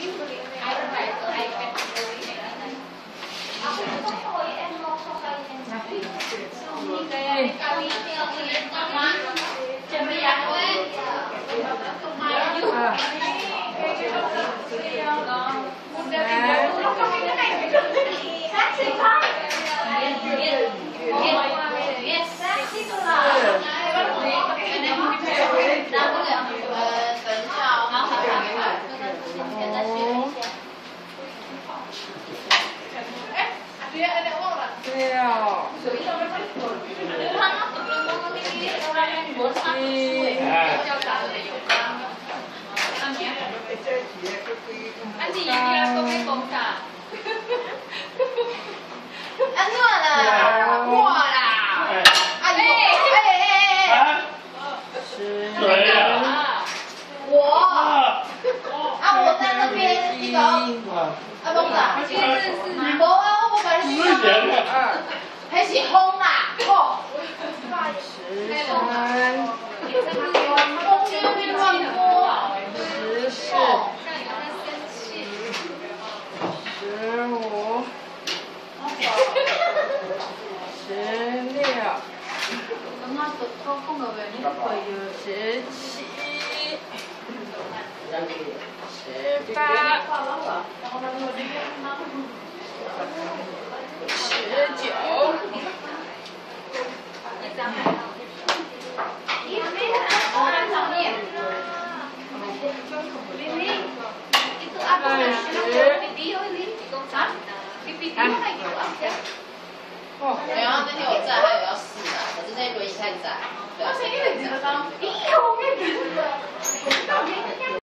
Thank you. 啊，我。二开始轰啦吼十三十四十五十六。十七。十八。哦，没有，那天我在，还有要试的，可是那轮椅太窄。而且你的